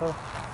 Oh.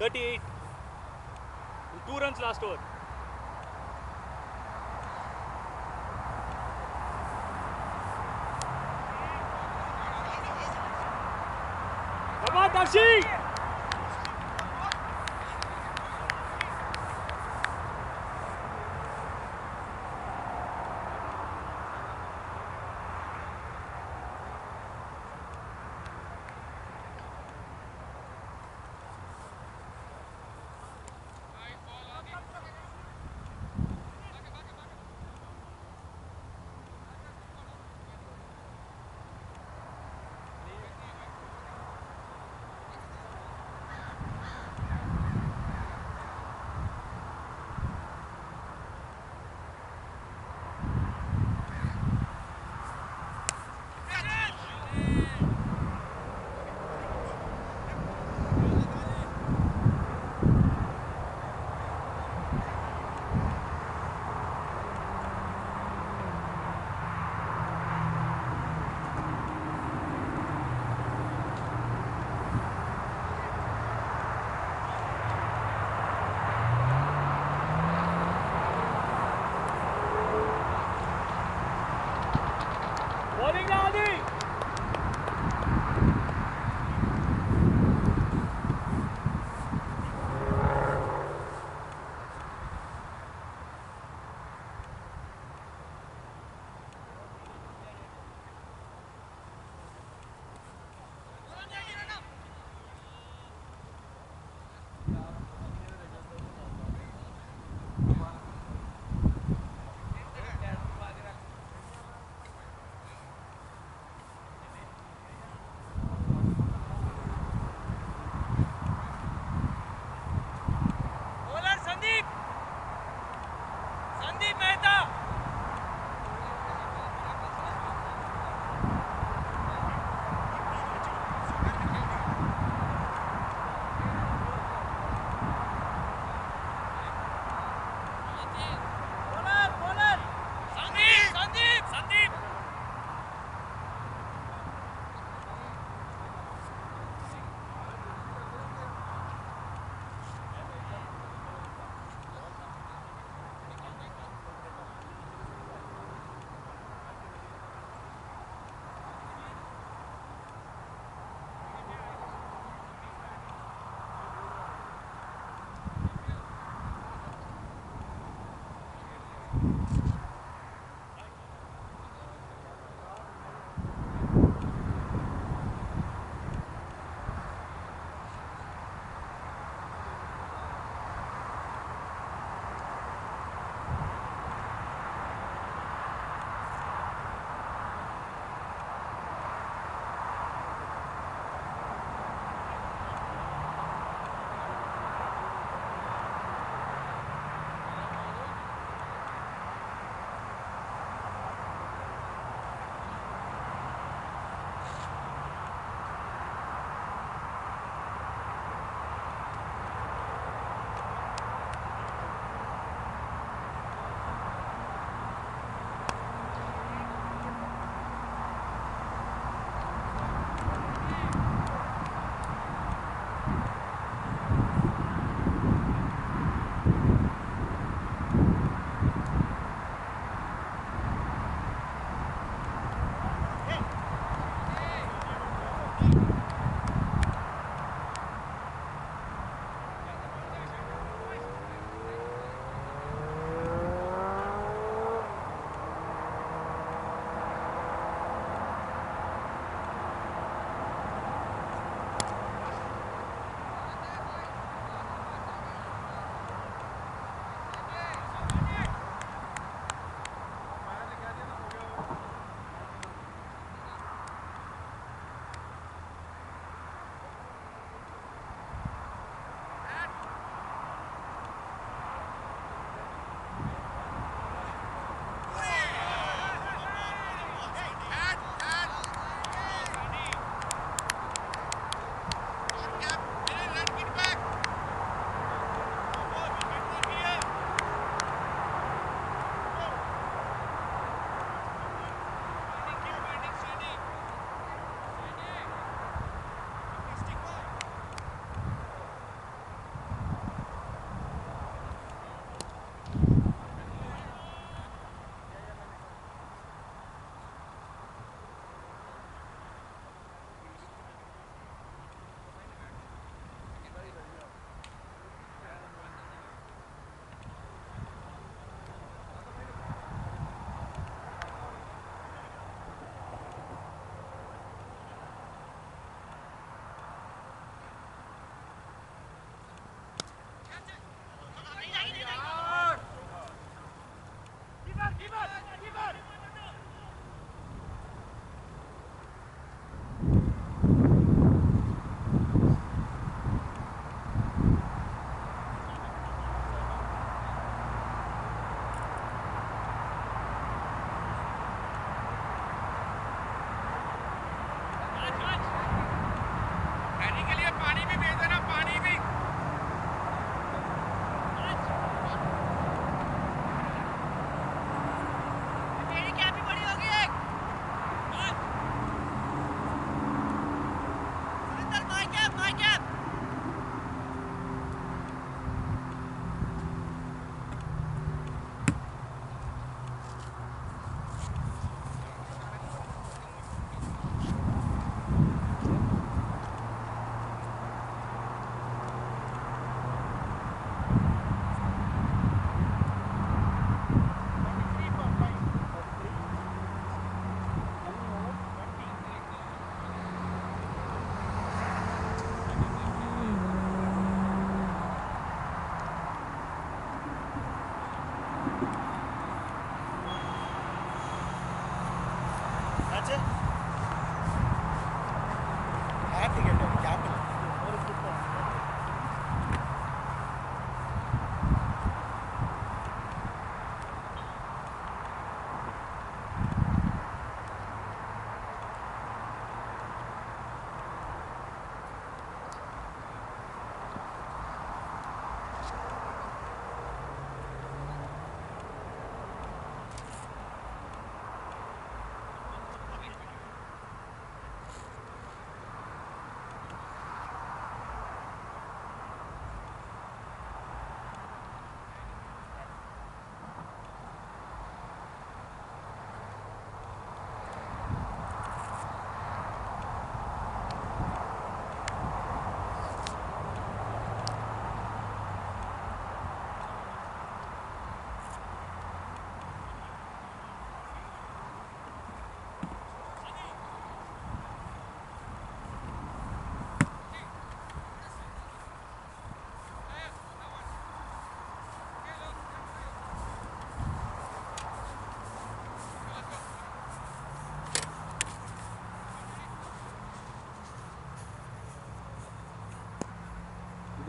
38. Two runs last over. Come on, Darshi!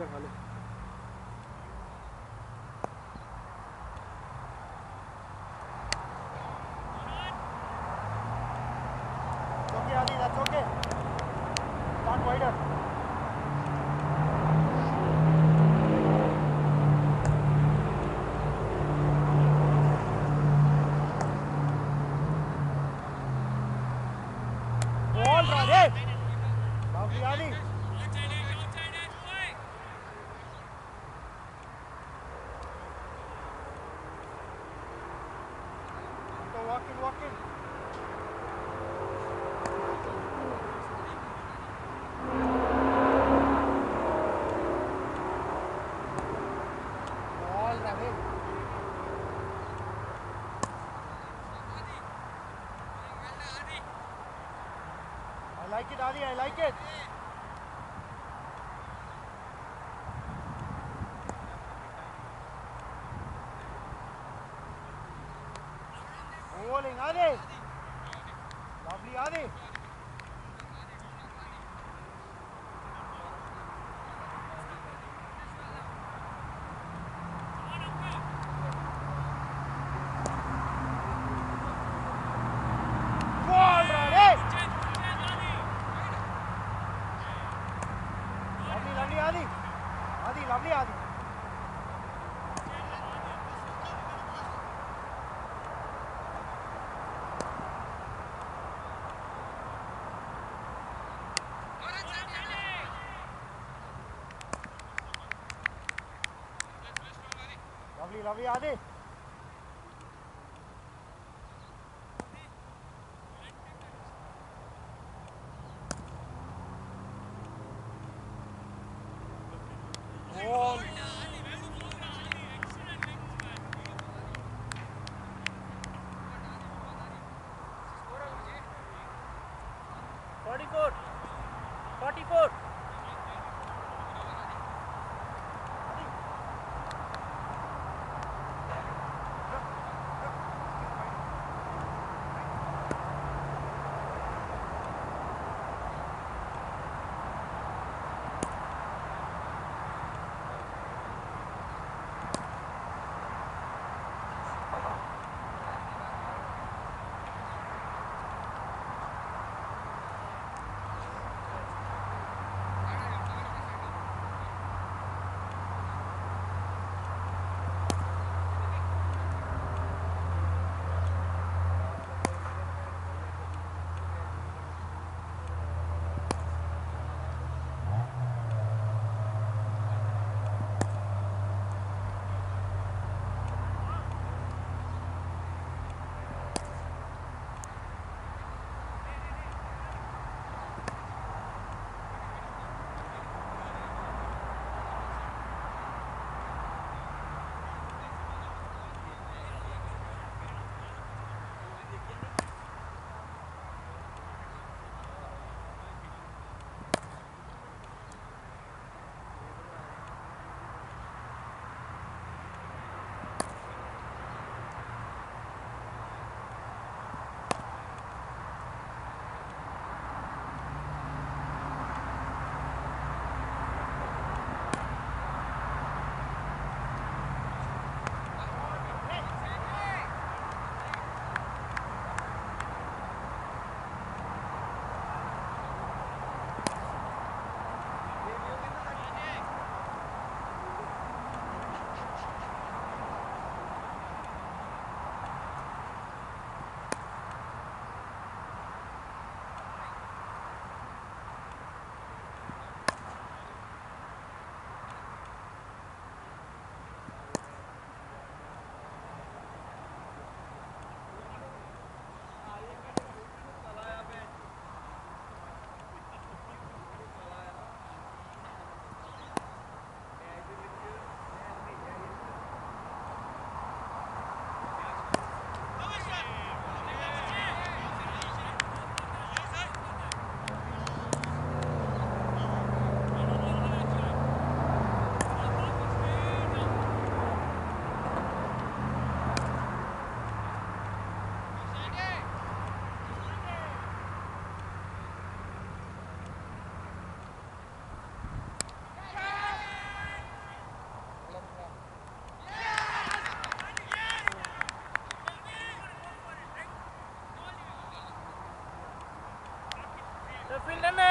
इधर खा ले It's okay, Adi, that's okay. Start wider. It, Adi. I like it. Lovely, Adi. Forty-four. Forty-four. Open the.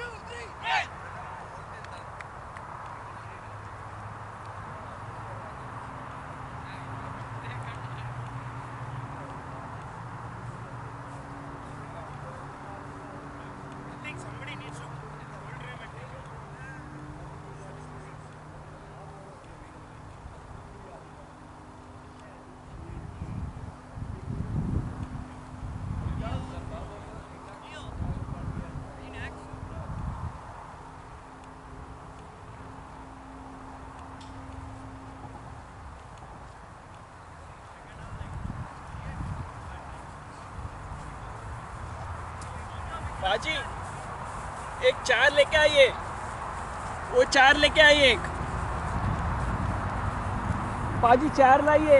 two, three, eight. बाजी एक चार लेके आइए। वो चार लेके आइए एक। बाजी चार लाइए।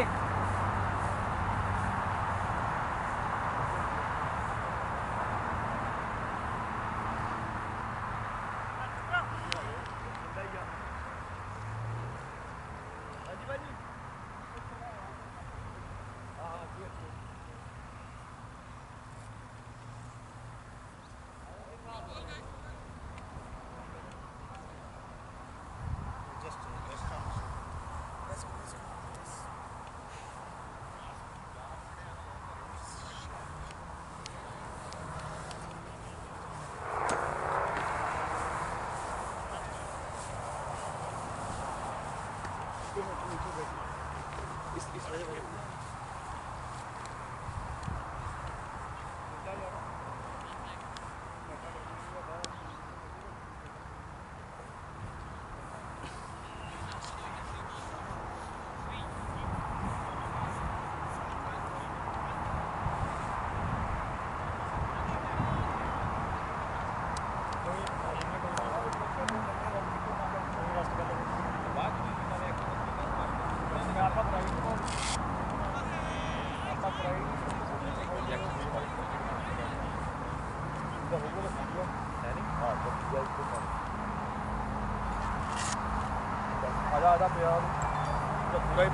गगन यार तो पूरा ही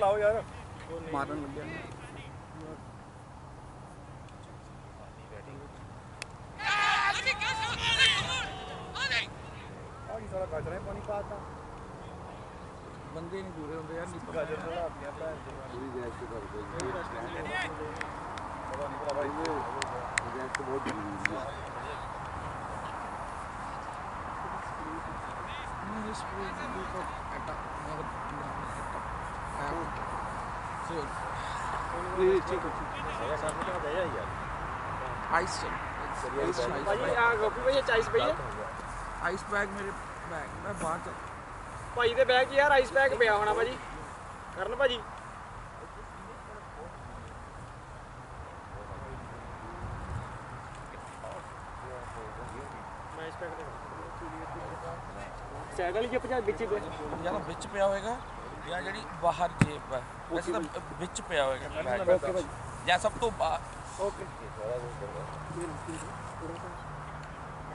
लाओ यार। ਭਈਆ 40 ਭਈਆ ਆਈਸ ਪੈਕ ਮੇਰੇ ਬੈਗ ਮੈਂ ਬਾਹਰ ਚ ਭਾਈ ਦੇ ਬੈਗ ਯਾਰ ਆਈਸ ਪੈਕ ਪਿਆ ਹੋਣਾ ਭਾਜੀ ਕਰਨ ਭਾਜੀ ਸਾਈਕਲ ਹੀ ਪਿਆ ਵਿੱਚ ਪਿਆ ਯਾਰ ਵਿੱਚ ਪਿਆ ਹੋਏਗਾ ਜਾਂ ਜਿਹੜੀ ਬਾਹਰ ਜੇਬ ਹੈ ਵੈਸੇ ਤਾਂ ਵਿੱਚ ਪਿਆ ਹੋਏਗਾ ਬੈਗ ਜਾਂ ਸਭ ਤੋਂ ਬਾਹਰ ਓਕੇ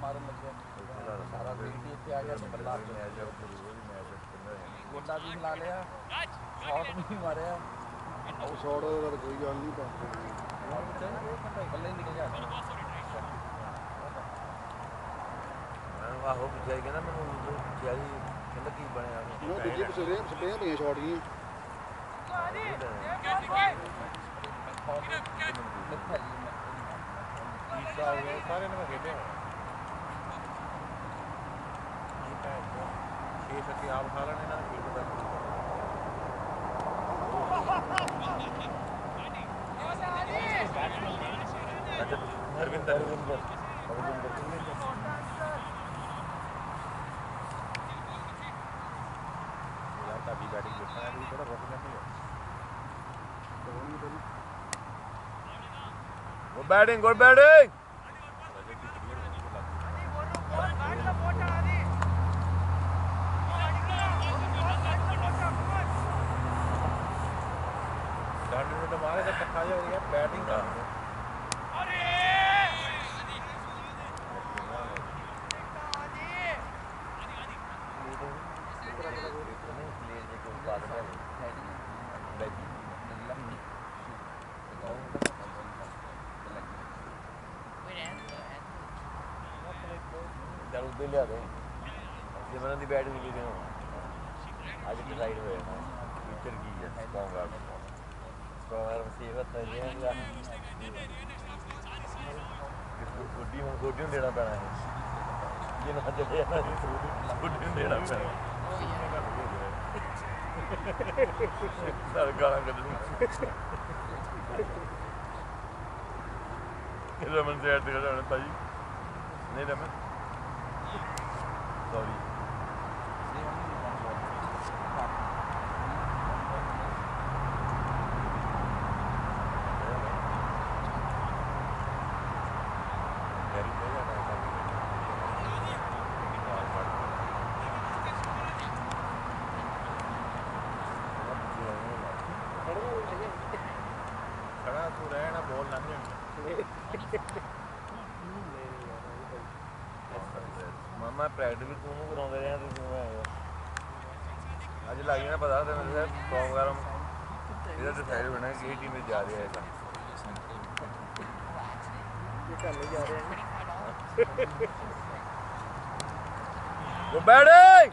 ਝੁਕਿਆ ਨਾ ਝੁੱਕ ਕੇ ਮਾਰਨ ਲੱਗਿਆ ਸਾਰਾ ਦਿਨ ਵੀ ਇੱਥੇ ਆ ਗਿਆ ਤੇ ਬੱਲਾ ਗੋਡਾ ਵੀ ਹਿਲਾ ਲਿਆ ਸ਼ਾਟ ਵੀ ਮਾਰਿਆ ਉਹ ਸ਼ਾਟ ਦਾ ਕੋਈ ਗੱਲ ਨਹੀਂ ਤਾਂ ਬੱਲੇ ਹੀ ਨਿਕਲ ਗਿਆ ਮੈਨੂੰ ਆਹੋ ਪੁੱਛਿਆ ਸੀ, ਕਹਿੰਦਾ ਮੈਨੂੰ ਪੁੱਛਿਆ ਸੀ ਕਹਿੰਦਾ ਕੀ ਬਣਿਆ ਉਹ ਦੂਜੀ ਸਪਰੇਅ ਸਪਰੇਅ ਪਈਆਂ ਸ਼ਾਟ ਗਈਆਂ ਲੱਥਾ ਜੀ ਈਸਾ ਹੋ ਗਿਆ ਸਾਰੇ ਨੇ ਖੇਡਿਆ ಶೇಷಕ್ಕೆ ಯಾವ ಹಾಲನೆ ನಾನು बैटिंग गुड बैटिंग ਪ੍ਰੈਕਟਿਸ ਵੀ ਤੂੰ ਕਰਾਉਂਦੇ ਰਿਹਾ ਤੇ ਤੂੰ ਆਇਆ ਅੱਜ ਲੱਗ ਜਾਣਾ ਪਤਾ ਤੇ ਮੈਨੂੰ ਫੋਨ ਕਰਮ ਇਹਦਾ ਡਿਸਾਈਡ ਹੋਣਾ ਕਿ ਇਹ ਟੀਮ ਜਾ ਰਿਹਾ ਹੈ ਇਹ ਕਰ ਜਾ ਰਿਹਾ ਹੈ ਗੋਬੜੇ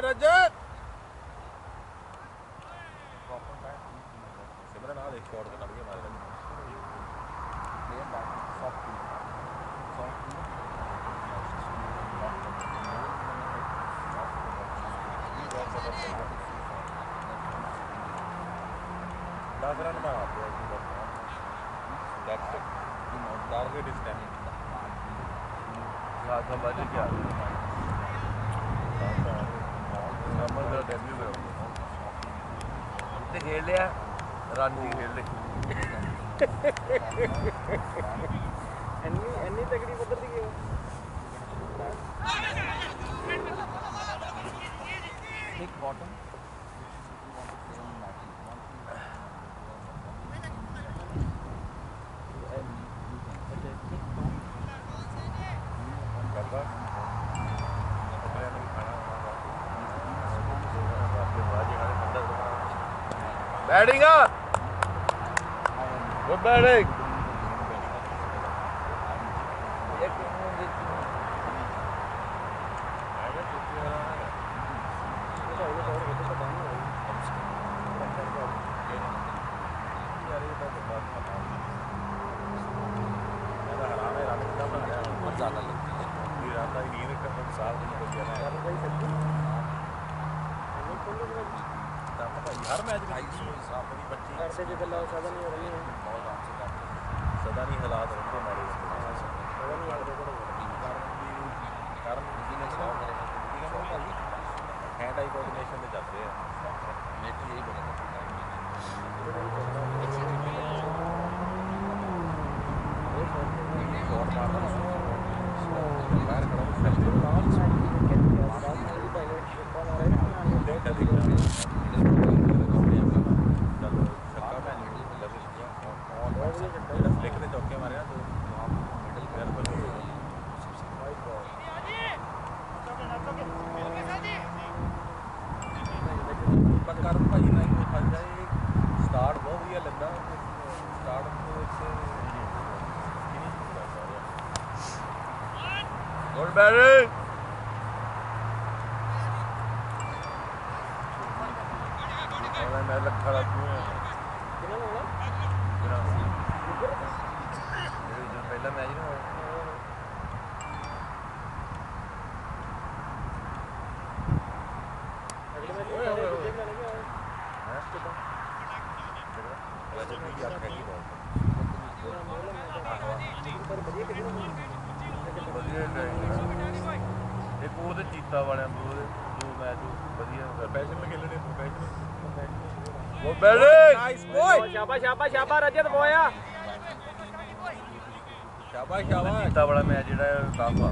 Rajat! Batting up. Good batting. ज़्यादा लगती है हर मैच में करते जो गल्ला सदा नहीं हो रही है। सदा नहीं हालात रखे मारे अच्छा, सदा नहीं हालात कारण बिज़नेस और हैंड आई कोऑर्डिनेशन में जाते हैं। नेट यही बोला था। और मारना बाहर खड़ा इतना बड़ा मैच जो है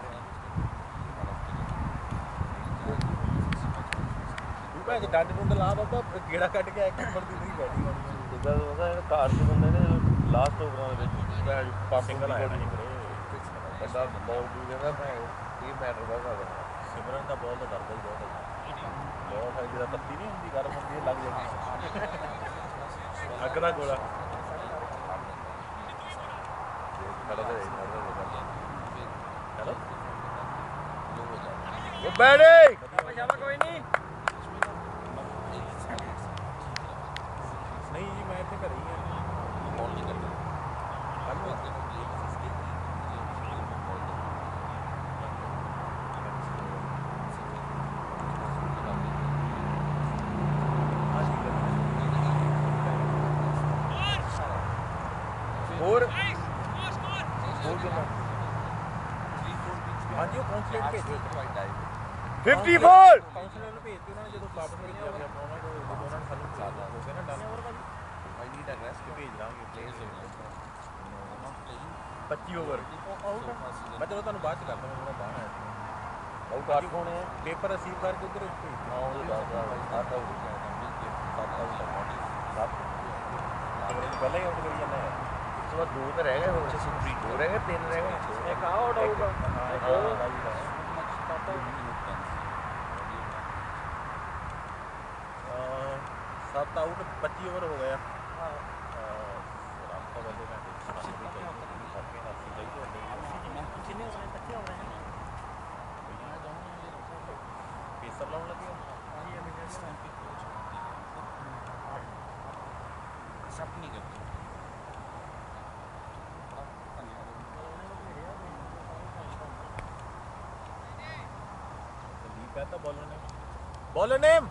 ਮੈਂ ਕਿ ਡੰਡ ਲਾ ਬਾਬਾ ਗੇੜਾ ਕੱਢ ਕੇ ਇੱਕ ਨੰਬਰ ਦੀ ਨਹੀਂ ਬੈਠੀ ਜਿੱਦਾਂ ਦਾ ਉਹਦਾ ਕਾਰ ਦੇ ਬੰਦੇ ਨੇ ਲਾਸਟ ਓਵਰਾਂ ਦੇ ਵਿੱਚ ਮੈਂ ਪੰਪਿੰਗ ਆਇਆ ਨਹੀਂ ਕਰੋ ਬੰਦਾ ਬੋਲ ਵੀ ਕਹਿੰਦਾ ਮੈਂ ਇਹ ਮੈਟਰ ਦਾ ਸਾਡਾ ਸਿਮਰਨ ਦਾ ਬੋਲ ਦਾ ਦਰਦ ਬਹੁਤ ਹੈ। ਲੋਹ ਹੈ ਜਿਹਦਾ ਤੱਤੀ ਨਹੀਂ ਹੁੰਦੀ ਗਰਮ ਹੁੰਦੀ ਹੈ ਲੱਗ ਜਾਂਦੀ ਅੱਗ ਦਾ ਗੋਲਾ। Hello name?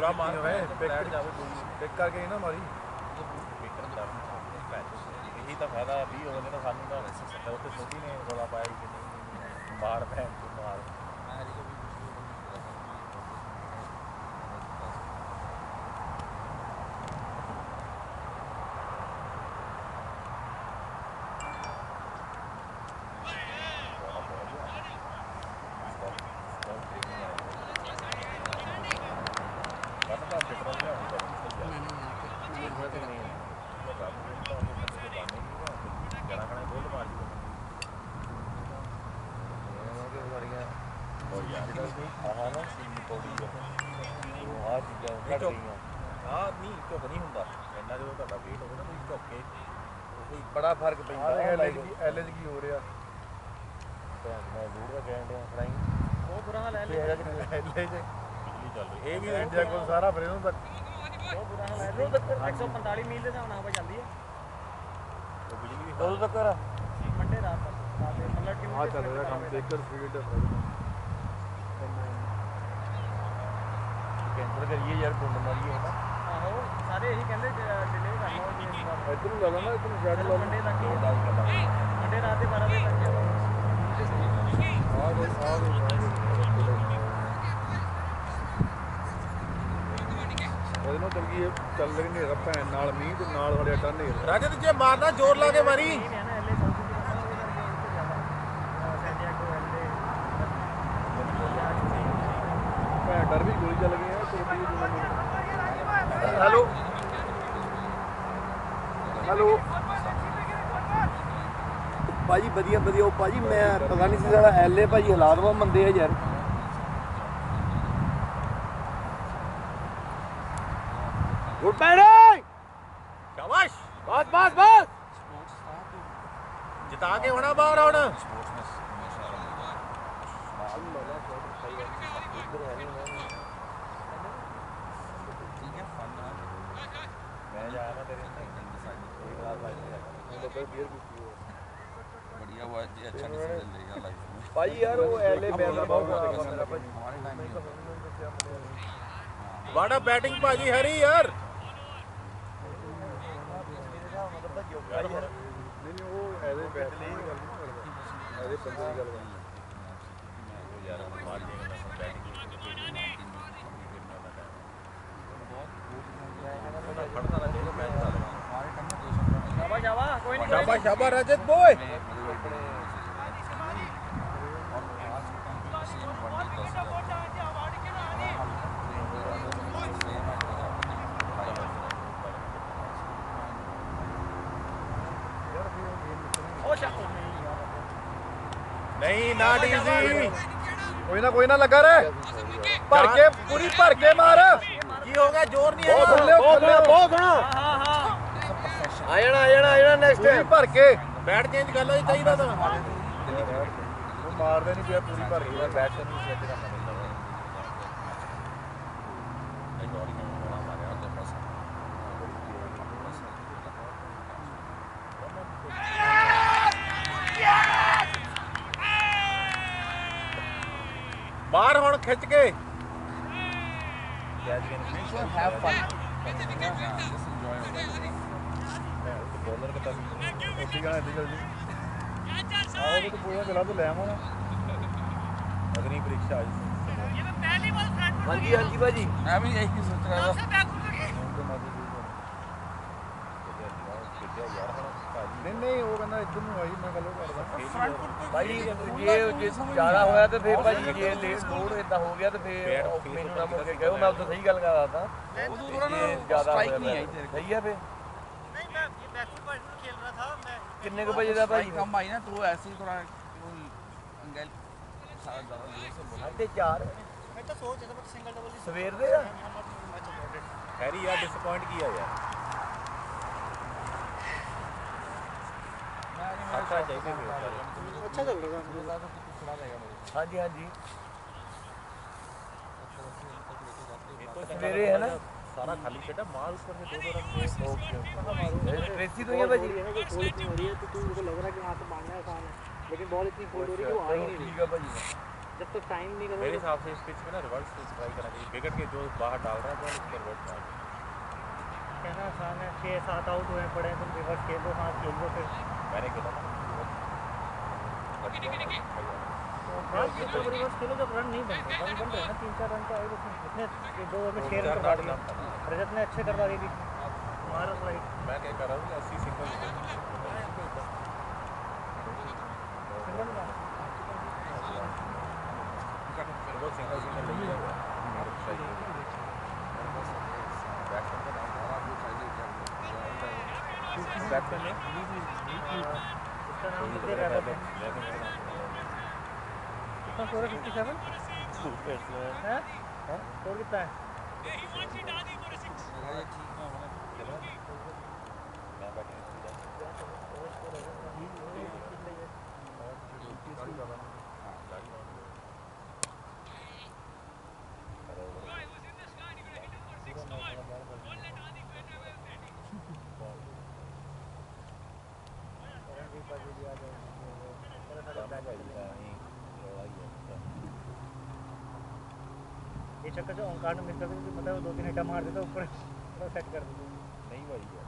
पूरा मान रहे हैं। पैक करके ना हमारी। ਹੈਗਾ ਕਿ ਐਲਏ ਚ ਬਿਜਲੀ ਚੱਲ ਰਹੀ ਇਹ ਵੀ ਇੰਡੀਆ ਕੋਲ ਸਾਰਾ ਫਿਰ ਉਹਨੂੰ ਤੱਕ ਬਹੁਤ ਬੁਰਾ ਹਾਲ ਹੈ ਰੋਜ਼ 145 ਮੀਲ ਦੇ ਹਿਸਾਬ ਨਾਲ ਹਵਾ ਚੱਲਦੀ ਹੈ ਉਹ ਬਿਜਲੀ ਵੀ ਕਦੋਂ ਤੱਕ ਆ? ਮੰਡੇ ਰਾਤ ਤੱਕ ਰਾਤ ਦੇ ਮਤਲਬ ਕਿ ਆ ਚੱਲ ਰਿਹਾ ਕੰਮ ਬੇਕਰ ਫੀਲਡ ਕੈਂਸਲ ਕਰੀਏ ਯਾਰ ਗੁੰਡ ਮਾਰੀਏ ਹਨਾ ਆਹੋ ਸਾਰੇ ਇਹੀ ਕਹਿੰਦੇ ਡਿਲੇ ਕਰ ਲਓ ਜੀ ਇਸ ਵਾਰ ਇੱਧਰ ਨੂੰ ਲਾ ਲੈਣਾ ਇੱਧਰ ਨੂੰ ਸ਼ਾਇਦ ਲਾ ਮੰਡੇ ਤੱਕ ਹੀ ਮੰਡੇ ਰਾਤ ਦੇ 12 ਵਜੇ ਤੱਕ ਜਾਵਾਂਗੇ ਆ ਗਏ ਆ ਗਏ ਚੱਲ ਗਈ ਇਹ ਚੱਲ ਰਹੀ ਨਹੀਂ ਭੈਣ ਨਾਲ ਮੀਂਹ ਤੇ ਨਾਲ ਸਾਡੇ ਅੱਡਾ ਨਹੀਂ ਰਾਜਤ ਜੇ ਮਾਰਨਾ ਜ਼ੋਰ ਲਾ ਕੇ ਮਾਰੀ। ਹੈ ਭੈਣ ਡਰ ਵੀ ਗੋਲੀ ਚੱਲ ਗਈ ਹੈ ਛੋਟੀ ਜਿਹੀ ਹੈਲੋ। ਹੈਲੋ। ਭਾਜੀ ਵਧੀਆ ਵਧੀਆ। ਉਹ ਭਾਜੀ ਮੈਂ ਪਤਾ ਨਹੀਂ ਸੀ ਸਾਡਾ ਐਲਏ ਭਾਜੀ ਹਾਲਾਤ ਬਹੁਤ ਮੰਦੇ ਆ ਯਾਰ। ਭਾਜੀ ਹਰੀ ਨਾਟ ਈਜ਼ੀ ਕੋਈ ਨਾ ਕੋਈ ਨਾ ਲੱਗਾ ਰਹਿ ਭਰ ਕੇ ਪੂਰੀ ਭਰ ਕੇ ਮਾਰ। ਕੀ ਹੋ ਗਿਆ? ਜ਼ੋਰ ਨਹੀਂ ਆਇਆ। ਬਹੁਤ ਥੱਲੇ ਬਹੁਤ ਹਾਂ ਹਾਂ ਹਾਂ। ਆ ਜਾਣਾ ਆ ਜਾਣਾ ਆ ਜਾਣਾ ਨੈਕਸਟ ਪੂਰੀ ਭਰ ਕੇ। ਬੈਟ ਚੇਂਜ ਕਰ ਲਓ ਚਾਹੀਦਾ ਤਾਂ। ਉਹ ਮਾਰਦੇ ਨਹੀਂ ਪਿਆ ਪੂਰੀ ਭਰ ਗਈ ਬੈਟ ਤੇ ਨਹੀਂ ਸੈੱਟ ਕਰਨਾ ਪੈਂਦਾ ਵਾ ਨਹੀਂ ਡੋਰੀ ਨੂੰ ਬਣਾ ਮਾਰਿਆ ਉਹਦੇ ਪਾਸ ਬਾਹਰ ਹੁਣ ਖਿੱਚ ਕੇ। Have fun. ਬੋਲਰ ਕਿਤਾ ਉੱਥੇ ਗਾਣਾ ਇੱਥੇ ਜਲਦੀ ਆਹ ਉਹ ਤਾਂ ਪੂਰਾ ਚਲਾ ਤਾਂ ਲੈ ਆਵਾਂ ਅਗਨੀ ਪ੍ਰੀਖਿਆ ਆਈ ਹਾਂਜੀ ਹਾਂਜੀ ਭਾਜੀ ਮੈਂ ਵੀ ਇਹੀ ਸੋਚ ਰਿਹਾ ਸੀ ਨਹੀਂ ਉਹ ਕਹਿੰਦਾ ਇੱਧਰ ਨੂੰ ਆਈ ਮੈਂ ਗੱਲ ਕਰਦਾ। ਭਾਈ ਜੇ ਜੇ ਜ਼ਿਆਦਾ ਹੋਇਆ ਤੇ ਫੇਰ ਭਾਈ ਜੇ ਲੇਟ ਮੋੜ ਇਦਾਂ ਹੋ ਗਿਆ ਤੇ ਫੇਰ ਮੈਨੂੰ ਨਾ ਮੁੜ ਕੇ ਕਹੋ ਮੈਂ ਉਦੋਂ ਸਹੀ ਗੱਲ ਕਰ ਰਹਾ ਤਾਂ ਉਦੋਂ ਥੋੜਾ ਨਾ ਜ਼ਿਆਦਾ ਹੋਇਆ ਨਹੀਂ ਸਹੀ ਹੈ ਫੇਰ। ਨਹੀਂ ਮੈਂ ਇਹ ਬੈਕਫੁੱਟ ਖੇਲ ਰਹਾ ਥਾ ਮੈਂ ਕਿੰਨੇ ਕੁ ਵਜੇ ਦਾ ਭਾਈ ਕੰਮ ਆਈ ਨਾ ਤੂੰ ਐਸੀ ਥੋੜਾ ਅੰਗਲ ਸਾਰਾ ਜ਼ਿਆਦਾ ਅੱਧੇ 4 ਮੈਂ ਤਾਂ ਸੋਚ ਰਿਹਾ ਸਿੰਗਲ ਡਬਲ ਸਵੇਰ ਦੇ ਆ? ਹੈਰੀ ਯਾਰ ਡਿਸਪਾਇੰਟ ਕੀ ਆ ਯਾਰ? अच्छा जाएगा अच्छा चल रहा हाँ जी हाँ जी मेरे तो अच्छा, है ना? सारा खाली सेट है माल ऊपर से दो दो रन अच्छा, अच्छा, रेसी तो ये भाई हो रही है तो तू मुझे लग रहा है कि वहाँ से मारना है कौन है लेकिन बॉल इतनी फोल्ड हो रही है कि वो आ ही नहीं रही। भाई जब तक टाइम नहीं मेरे हिसाब से इस पिच में ना रिवर्स पिच ट्राई करना चाहिए। विकेट के जो बाहर डाल रहा है बॉल उसके रिवर्स डाल कहना आसान है छः सात आउट हुए पड़े तुम रिवर्स खेलो हाँ खेलो फिर। मैंने खेला खेलो जब रन नहीं बनते रन बन रहे हैं तीन चार रन तो आए बस इतने दो ओवर में छः रन करवा दिए रजत ने अच्छे करवा दिए मारा राइट मैं क्या कर रहा हूँ अस्सी सिंगल बैट्समैन ने इसका नाम कितने रैदर है कितना स्कोर है फिफ्टी सेवन है स्कोर कितना है इसका जो ओंकार में मिस कर देते दो तीन अड्डा मार देता ऊपर पूरा सेट कर देते नहीं भाई यार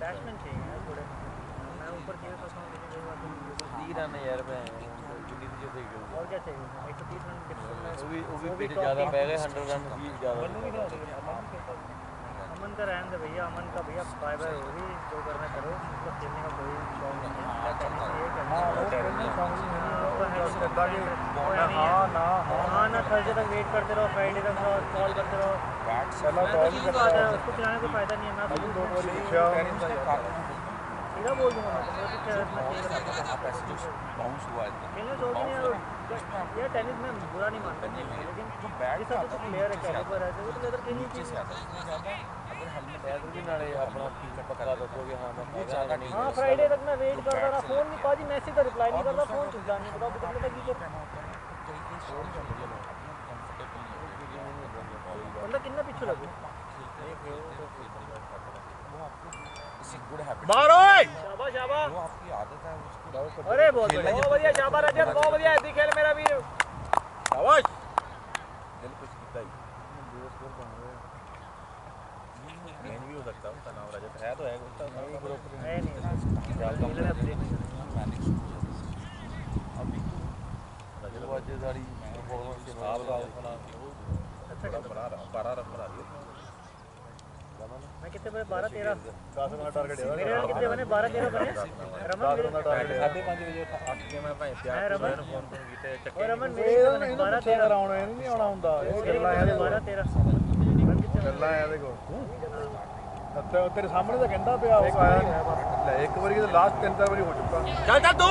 बैट्समैन चाहिए यार थोड़े मैं ऊपर खेल सकता हूँ लेकिन कोई बात नहीं तीन रन यार मैं और ज़्यादा ज़्यादा अमन का रहन दे भैया अमन का भैया बाय बाय होगी जो करना करो उसको खेलने का कोई शौक नहीं है। करने की ये करने हाँ, हाँ ना हाँ।, हाँ ना थर्सडे तक वेट करते रहो फ्राइडे तक कॉल करते रहो। चलो तो कॉल करते रहो। उसको खिलाने को फ़ायदा नहीं है मैं दो बार लिखा सीधा बोल दूँगा बाउंस तो हुआ है। खेलने छोड़ नहीं यार टेनिस में बुरा नहीं मानता लेकिन जिस हिसाब से प्लेयर तो है कैलिबर है वो तो लेकर खेलनी चाहिए अरे बहुत बढ़िया बहुत बढ़िया शाबाश रजत बहुत बढ़िया ऐसी खेल मेरा वीर शाबाश 13 10 ਦਾ ਟਾਰਗੇਟ ਹੈ। ਮੇਰੇ ਨਾਲ ਕਿੰਨੇ ਬਣੇ? 12 13 ਬਣੇ? ਰਮਨ ਮੇਰੇ ਨਾਲ ਟਾਰਗੇਟ 5:30 ਵਜੇ ਅੱਠ ਕੇ ਮੈਂ ਭਾਈ ਪਿਆਰ ਰਮਨ ਨੂੰ ਫੋਨ ਫੋਨ ਕੀਤੇ ਚੱਕੇ ਰਮਨ ਮੇਰੇ 12 13 ਆਉਣਾ ਇਹਨੂੰ ਨਹੀਂ ਆਉਣਾ ਹੁੰਦਾ। ਇਹ ਗੱਲਾਂ ਆ 12 13 ਗੱਲਾਂ ਆ ਦੇਖੋ। ਅੱਛਾ ਤੇਰੇ ਸਾਹਮਣੇ ਤਾਂ ਕਹਿੰਦਾ ਪਿਆ ਉਹ ਆਇਆ ਲੈ ਇੱਕ ਵਾਰੀ ਤਾਂ ਲਾਸਟ ਤਿੰਨ ਚਾਰ ਵਾਰੀ ਹੋ ਚੁੱਕਾ। ਚੱਲ ਤਾਂ ਦੋ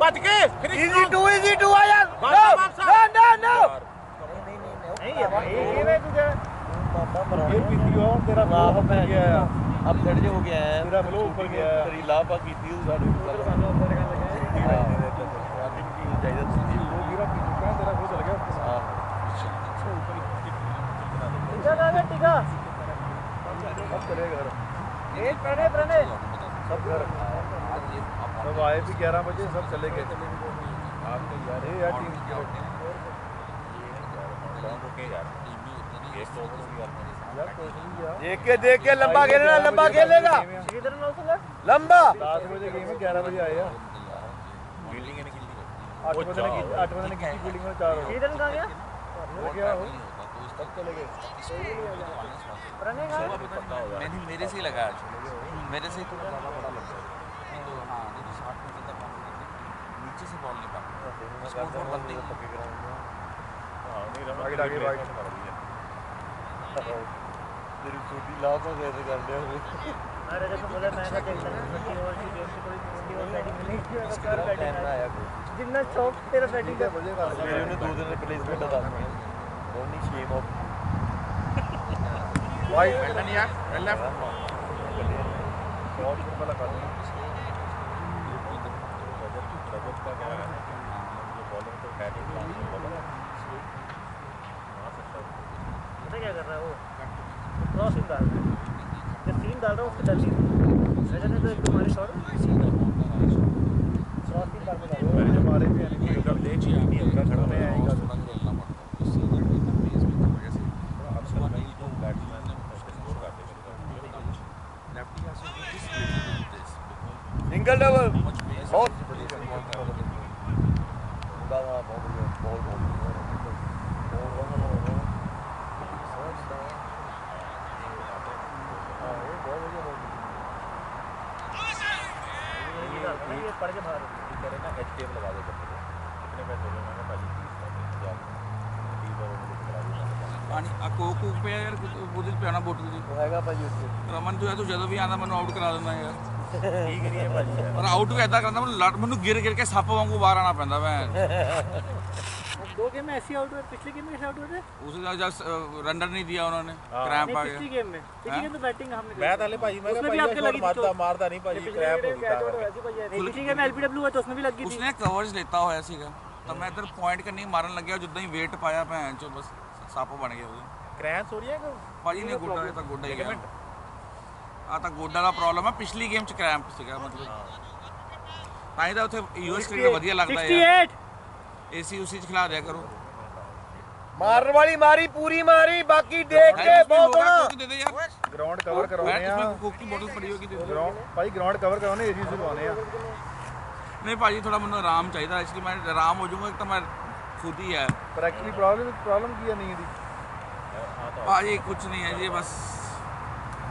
ਭੱਜ ਕੇ ਇਜ਼ੀ ਟੂ ਇਜ਼ੀ ਟੂ ਆ ਯਾਰ। ਨੋ ਨੋ ਨੋ ਨਹੀਂ ਇਹ ਇਹ ਕਿਵੇਂ ਤੂੰ ਕਹਿ ਬਾਬਾ ਮਰਾਉਣਾ। ਇਹ ਪੀਤੀ ਹੋ ਤੇਰਾ ਬਾਪ ਪੈ ਗਿਆ ਆ ਅਬ ਚੜ ਜੇ ਹੋ ਗਿਆ ਹੈ ਤੇਰਾ flow ਉੱਪਰ ਗਿਆ ਹੈ। ਤੇਰੀ ਲਾਭਾ ਕੀਤੀ ਉਹ ਸਾਡੇ ਕੋਲ ਸਾਨੂੰ ਉੱਪਰ ਕਰਨ ਲੱਗੇ ਹਾਂ ਸਾਡੀ ਵੀ ਚਾਹੀਦਾ ਸੀ ਉਹ ਵੀਰਾ ਪੀ ਚੁੱਕਾ ਤੇਰਾ ਫਲੋ ਚਲ ਗਿਆ ਹਾਂ टीका कहाँ है टीका ਸਭ ਚਲੇ ਘਰ ए प्रणय प्रणय सब घर सब आए भी 11 बजे सब चले गए आपने यार ये यार टीम यार कुछ नहीं यार देख के देख के लंबा खेलेगा लंबा खेलेगा। लंबा। सात बजे गेम है ग्यारह बजे आएगा फील्डिंग ने खेली आठ बजे ने आठ बजे ने की फील्डिंग में चार श्रीधरन कहाँ गया? क्या हो? तब तो लगे रने का मैंने मेरे से ही लगाया मेरे से तो ज़्यादा बड़ा लग गया तो हाँ देखो 60 मीटर तक नीचे से बॉल नहीं पाता बस वो बॉल नहीं हाँ। नहीं रहा आगे आगे हाँ। तेरी छोटी लाभ में कैसे कर दे अरे देखो बोला मैं ना देखता हूँ छोटी और की जो कोई छोटी और बैटिंग मिलेगी और कर बैटिंग ना आया कोई जितना शौक तेरा बैटिंग का मुझे का मेरे ने दो दिन पहले इसमें डाला धोनी शेम ऑफ़ वाइट मैंने यार लेफ़्ट शॉट वाला कर क्रॉस इन डाल रहा हूँ। जब सीन डाल रहा है उसको डल। रहा ने तो एक तुम्हारी शॉर्ट क्रॉस इन डाल भी हैं ਜਦੋਂ ਵੀ ਆਂਦਾ ਮੈਨੂੰ ਆਊਟ ਕਰਾ ਦਿੰਦਾ ਯਾਰ ਠੀਕ ਨਹੀਂ ਹੈ ਭਾਜੀ ਯਾਰ ਪਰ ਆਊਟ ਵੀ ਐਦਾਂ ਕਰਦਾ ਮੈਨੂੰ ਲੱਟ ਮੈਨੂੰ ਗਿਰ ਗਿਰ ਕੇ ਸੱਪ ਵਾਂਗੂ ਬਾਹਰ ਆਣਾ ਪੈਂਦਾ ਮੈਂ दो गेम में ऐसे आउट हुए पिछले गेम में कैसे आउट हुए थे उसे जब रनर नहीं दिया उन्होंने क्रैम्प आ नहीं पिछली गया गेम में पिछली गेम तो बैटिंग हमने ਮੈਂ ਤਾਂ ਹਲੇ ਭਾਜੀ ਮੈਂ उसमें भी ਕਿਹਾ आपके ਭਾਜੀ लगी थी मारता चोट। मारता नहीं ਭਾਜੀ क्रैप हो गया नहीं, पिछली गेम में एलबीडब्ल्यू हुआ तो उसमें भी लगी थी उसने कवर्स लेता ਹੋਇਆ ਸੀਗਾ ਤਾਂ ਮੈਂ ਇਧਰ ਪੁਆਇੰਟ ਕਰਨੀ ਮਾਰਨ ਲੱਗਿਆ ਜਿੱਦਾਂ ਹੀ weight ਪਾਇਆ ਭੈਣ ਚੋ ਬਸ ਸੱਪ ਬਣ ਗਿਆ ਉਹਦੇ क्रैंस हो रही है ਭਾਜੀ ਨੇ ਗੋਡਾ ਇਹ ਤਾਂ ਗੋਡਾ ਹੀ ਗਿਆ ਆ ਤਾਂ ਗੋਡਾ ਦਾ ਪ੍ਰੋਬਲਮ ਹੈ ਪਿਛਲੀ ਗੇਮ ਚ ਕ੍ਰੈਂਪ ਸੀਗਾ ਮਤਲਬ। ਤਾਂ ਹੀ ਤਾਂ ਉੱਥੇ ਯੂਐਸ ਕ੍ਰਿਕਟ ਵਧੀਆ ਲੱਗਦਾ ਯਾਰ। 68 ਏਸੀ ਉਸੀ ਚ ਖਿਲਾ ਦਿਆ ਕਰੋ। ਮਾਰਨ ਵਾਲੀ ਮਾਰੀ ਪੂਰੀ ਮਾਰੀ ਬਾਕੀ ਦੇਖ ਕੇ ਬਹੁਤ ਸੋਹਣਾ ਗਰਾਊਂਡ ਕਵਰ ਕਰਾਉਣੇ ਆ ਕੋਕ ਦੀ ਬੋਤਲ ਪੜੀ ਹੋਗੀ ਦੇ ਗਰਾਊਂਡ ਭਾਈ ਗਰਾਊਂਡ ਕਵਰ ਕਰਾਉਣੇ ਏਰੀਆ ਸੇ ਲਵਾਉਣੇ ਆ ਨਹੀਂ ਭਾਜੀ ਥੋੜਾ ਮੈਨੂੰ ਆਰਾਮ ਚਾਹੀਦਾ। ਐਕਚੁਅਲੀ ਮੈਂ ਆਰਾਮ ਹੋ ਜਾਊਗਾ ਤਾਂ ਮੈਂ ਖੁਦ ਹੀ ਆ। ਪਰ ਐਕਚੁਅਲੀ ਪ੍ਰੋਬਲਮ ਪ੍ਰੋਬਲਮ ਕੀ ਹੈ ਨਹੀਂ ਇਹਦੀ ਭਾਜੀ ਕੁਝ ਨਹੀਂ ਹੈ ਜੀ ਬਸ।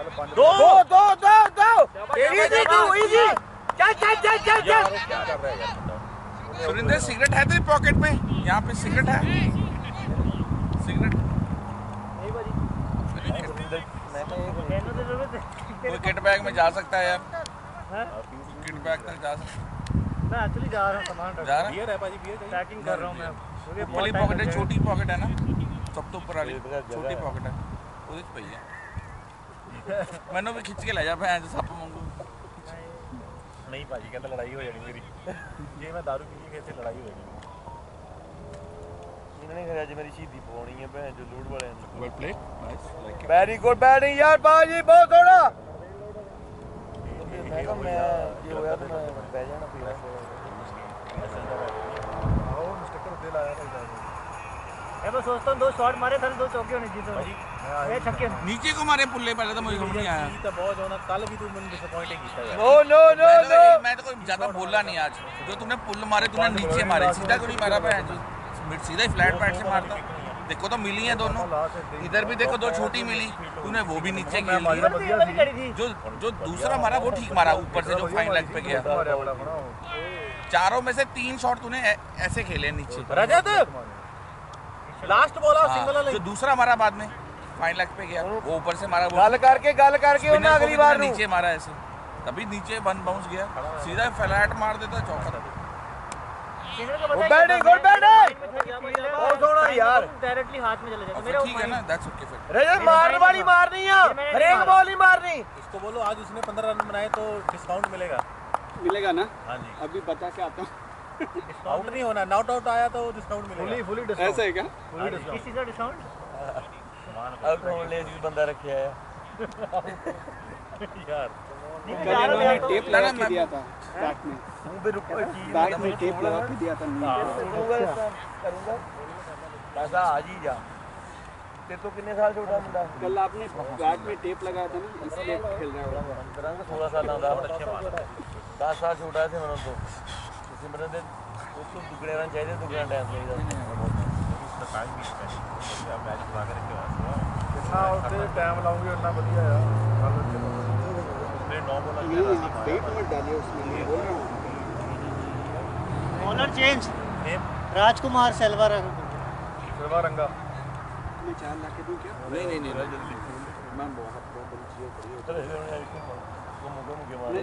वो चल पांच ਦੋ ਦੋ ਦੋ ਦੋ ਈਜ਼ੀ ਟੂ ਈਜ਼ੀ ਚੱਲ ਚੱਲ ਚੱਲ ਚੱਲ यार ਚੱਲ वो क्या कर रहा है यार बताओ सुरिंदर सिगरेट है तेरी पॉकेट में यहाँ पे सिगरेट है सिगरेट नहीं बाजी ਮੈਂ ਤਾਂ ਇਹ कहने तो जरूरत है कोई किट बैग में जा सकता है यार हैं? किट बैग तक जा सकता मैं एक्चुअली जा रहा हूँ सामान रख जा रहा बियर है भाजी बियर चाहिए पैकिंग कर रहा हूँ मैं क्योंकि बहुत वाली time पॉकेट है लग छोटी पॉकेट है ना सब तो ऊपर वाली ਇਹ ਬਗੈਰ छोटी ਜਗ੍ਹਾ पॉकेट है ਉਹਦੇ ਚ ਪਈ ਹੈ ਮੈਨੂੰ ਵੀ ਖਿੱਚ ਕੇ ਲੈ ਜਾ ਭੈਣ ਚੋ ਸੱਪ ਵਾਂਗੂ नहीं भाजी कहता लड़ाई हो जानी मेरी ये मैं दारू पी के कैसे लड़ाई हो जानी ਇਹਨਾਂ ਨੇ ਕਰਿਆ ਅੱਜ ਮੇਰੀ ਸ਼ਹੀਦੀ ਪਵਾਉਣੀ ਹੈ ਭੈਣ ਜੋ ਲੋਡ ਵਾਲਿਆਂ ਨੂੰ well played nice like very good batting ਯਾਰ ਬਾਜੀ ਬਹੁਤ ਥੋੜਾ ਮੈਂ ਕਿਹਾ ਮੈਂ ਜੇ ਹੋਇਆ ਤਾਂ ਮੈਂ ਬਹਿ ਜਾਣਾ ਪੀਣਾ आओ स्टिकर दे लाया था इधर मैं बस सोचता हूँ दो शॉट मारे फिर दो चौके होने चाहिए ये छक्के नीचे को मारे पुल्ले पहले तो मुझे समझ नहीं आया मैं तो कोई ज़्यादा बोला नहीं आज जो तुमने पुल मारे तुमने नीचे मारे सीधा थोड़ी मारा पे जो सीधा ही फ्लैट पैट से मारता देखो तो मिली है दोनों इधर भी देखो दो छोटी मिली तूने वो भी नीचे खेल ली जो जो दूसरा मारा वो ठीक मारा ऊपर से जो फाइन लेग पे गया चारों में से तीन शॉट तूने ऐसे खेले नीचे रजत लास्ट बॉल सिंगल जो दूसरा मारा बाद में फाइन लग पे गया। वो ऊपर से मारा गाल करके गाल करके उन्हें अगली बार नीचे मारा ऐसे। तभी नीचे बन बाउंस गया। सीधा फ्लैट मार देता चौका था बैटिंग गुड बैटिंग और थोड़ा यार? डायरेक्टली हाथ में चले जाता अच्छा, मेरा ठीक है ना दैट्स ओके फिर। रजत मारने वाली मारनी है। ब्रेक बॉल ही मारनी। इसको बोलो आज उसने 15 रन बनाए तो डिस्काउंट मिलेगा। मिलेगा ना? हाँ जी। अभी बता के आता हूँ। आउट नहीं होना नॉट आउट आया तो डिस्काउंट मिलेगा। फुली फुली डिस्काउंट ऐसा है क्या? फुली हाँ डिस्काउंट किस का डिस्काउंट ਆਊਟ ਹੋਣ ਲਈ ਵੀ ਬੰਦਾ ਰੱਖਿਆ ਆ यार कल इन्होंने टेप लगा के दिया था बैक में ਤੂੰ ਵੀ ਰੁਕੋ ਚੀਜ਼ बैक में टेप लगा के दिया था नीचे ਕਰੂੰਗਾ ਕਰੂੰਗਾ ਪੈਸਾ ਆ ਜੀ ਜਾ ਤੇ ਤੂੰ ਕਿੰਨੇ ਸਾਲ ਛੋਟਾ ਮੁੰਡਾ कल आपने बैक में टेप लगाया था ना इसलिए खेल रहा है ਰੰਗ 16 ਸਾਲਾਂ ਦਾ 10 ਸਾਲ ਛੋਟਾ ਸੀ ਮਨੋਂ ਤੋਂ ਤੁਸੀਂ ਮਰਨ ਦੇ ਉਸ ਤੋਂ ਦੁਗਣੇ ਰਨ ਚਾਹੀਦੇ ਦੁਗਣਾ ਟਾਈਮ ਚਾਹੀਦਾ टाइम भी मैच बुला के रखे हुआ ਜਿੰਨਾ ਉੱਤੇ ਟਾਈਮ ਲਾਉਂਗੇ ਉਨਾ ਵਧੀਆ ਆ ਕੱਲ मेरे नौ बॉलर नहीं वेट मत डालिए उसमें मैं बोल रहा हूँ बॉलर चेंज नेम राजकुमार सेल्वर ਸਿਲਵਾ ਰੰਗਾ मैं चार ला के दूँ क्या नहीं नहीं नहीं जल्दी मैं बहुत बहुत बड़ी चीज़ पड़ी है ਚਲੇ ਜਾਣੇ ਘੁੰਮ ਘੁੰਮ ਕੇ ਮਾਰਦੇ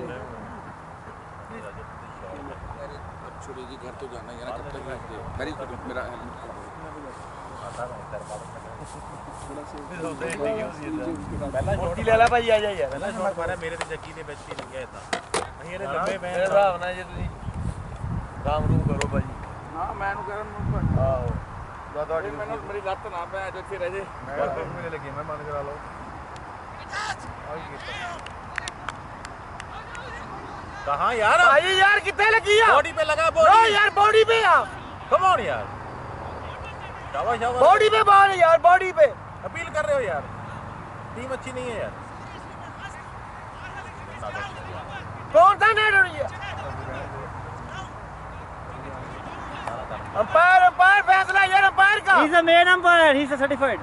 अब छोड़िए जी घर तो जाना ही है ना कब तक रखते हो वेरी गुड मेरा हेलमेट कर दो पहला ਮੋਟੀ ਲੈ ਲੈ ਭਾਈ ਆ ਜਾ ਯਾਰ पहला शॉट मारा मेरे ते जग्गी ने बेच के लग गया था नहीं ये लंबे पे ਮੇਰੇ ਹਿਸਾਬ ਨਾਲ ਜੇ ਤੁਸੀਂ ਕੰਮ ਰੂ ਕਰੋ ਭਾਜੀ हाँ मैं कहूँ ਆਹੋ ਦਾ ਤੁਹਾਡੀ मैंने मेरी लत ना पे जो फिर रह ਮੈਂ ਤੁਹਾਨੂੰ ਮੇਰੇ ਲੱਗੀ ਮੈਂ ਮਨ ਕਰਾ ਲਓ ਆ ਕੀ ਕੀਤਾ कहाँ यार ਭਾਜੀ ਯਾਰ ਕਿੱਥੇ ਲੱਗੀ ਆ बॉडी पे लगा ਓ बॉडी ਯਾਰ ਬੋਡੀ पे ਆ कम ऑन यार शाबाश शाबाश बॉडी पे बॉल है यार बॉडी पे। अपील कर रहे हो यार। टीम अच्छी नहीं है यार। कौन सा नेट हो रही है? अंपायर अंपायर फैसला यार अंपायर का। He's a main umpire. He's a certified.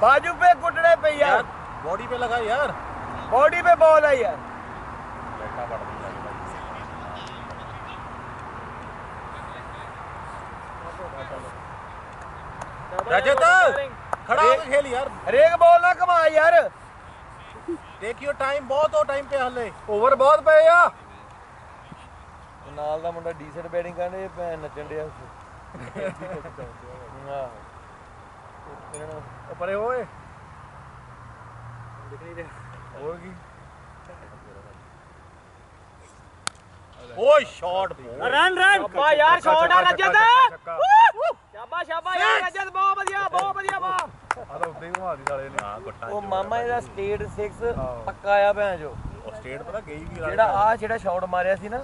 बाजू पे घुटने पे यार। यार बॉडी पे लगा यार। बॉडी पे बॉल है यार। रजत खड़ा होकर खेल यार हरेक बॉल ना कमा यार टेक योर टाइम बहुत हो टाइम पे हले ਓਵਰ ਬਹੁਤ ਪਏ ਆ ਨਾਲ ਦਾ ਮੁੰਡਾ ਡੀਸੈਂਟ ਬੈਟਿੰਗ ਕਰਨੇ ਭੈਣ ਨੱਚਣ ਡਿਆ ਆਹ ਉਹ ਪਰੇ ਹੋਏ ਹੋਰ ਕੀ ओ शॉट Run, run. वाह यार शॉट आ रजत ਸ਼ਾਬਾਸ਼ ਸ਼ਾਬਾਸ਼ ਯਾਰ ਰਜਤ ਬਹੁਤ ਵਧੀਆ ਬਹੁਤ ਵਧੀਆ oh, ਵਾਹ। ਆ ਤਾਂ ਉੱਤੇ ਹੀ ਘੁਮਾ ਦੀ ਨਾਲੇ ਨੇ। ਹਾਂ ਗੱਟਾਂ ਉਹ ਮਾਮਾ ਇਹਦਾ ਸਟੇਟ 6 ਪੱਕਾ ਆਇਆ ਭੈਣ ਜੋ ਉਹ ਸਟੇਟ ਪਤਾ ਗਈ ਵੀ ਜਿਹੜਾ ਆ। ਜਿਹੜਾ ਸ਼ਾਟ ਮਾਰਿਆ ਸੀ ਨਾ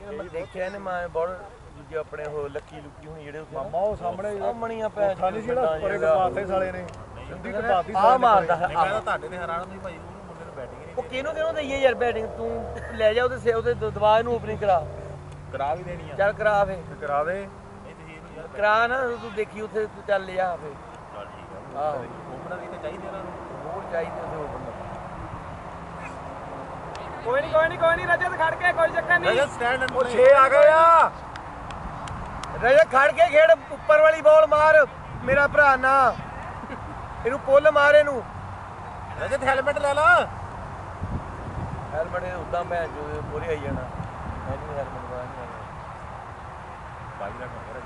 ਇਹ ਮੈਂ ਦੇਖਿਆ ਨੇ ਮੈਂ ਬਹੁਤ ਦੂਜੇ ਆਪਣੇ ਉਹ ਲੱਕੀ ਲੁੱਕੀ ਹੁਣ ਜਿਹੜੇ ਉੱਥੇ ਮਾਮਾ ਉਹ ਸਾਹਮਣੇ ਸਾਹਮਣੀਆਂ ਪੈ ਖਾਲੀ ਜਿਹੜਾ ਪਰੇ ਕਪਾਤੇ ਸਾਲੇ ਨੇ ਸਿੱਧੀ ਕਪਾਤੀ ਆ ਮਾਰਦਾ ਮੈਂ ਕਹਿੰਦਾ ਤੁਹਾਡੇ ਨੇ ਹੈਰਾਨ ਹੁੰਦੀ ਭਾਈ ਉਹਨੂੰ ਮੁੰਡੇ ਨੂੰ ਬੈਟਿੰਗ ਨਹੀਂ ਉਹ ਕਿਹਨੂੰ ਕਿਹਨੂੰ ਦਈਏ ਯਾਰ ਬੈਟਿੰਗ ਤੂੰ ਲੈ ਜਾ ਉਹਦੇ ਸੇ ਉਹਦੇ ਦਵਾ ਨੂੰ ਓਪਨਿੰਗ ਕਰਾ। ਕਰਾ ਵੀ ਦੇਣੀ ਆ। ਚੱਲ ਕਰਾ ਫੇ। ਕਰਾ ਦੇ। ਕਰਾ ਨਾ ਤੂੰ ਦੇਖੀ ਉੱਥੇ ਤੂੰ ਚੱਲ ਲਿਆ ਫੇ ਚੱਲ ਠੀਕ ਆ ਆਹੋ। ਵਾਲੀ ਬੋਲ ਮਾਰ ਮੇਰਾ ਭਰਾ ਨਾ। ਇਹਨੂੰ ਪੁੱਲ ਮਾਰ ਇਹਨੂੰ। ਰਜਤ ਹੈਲਮਟ ਲੈ ਲਾ। ਹੈਲਮਟ ਉਦਾਂ ਮੈਂ ਜੋ ਮੋਰੇ ਆਈ ਜਾਣਾ। ਮੈਨੂੰ ਹੈਲਮਟ ਬਾਹਰ ਨਹੀਂ ਆਣਾ ਬਾਈ ਦਾ ਨੰਬਰ ਹੈ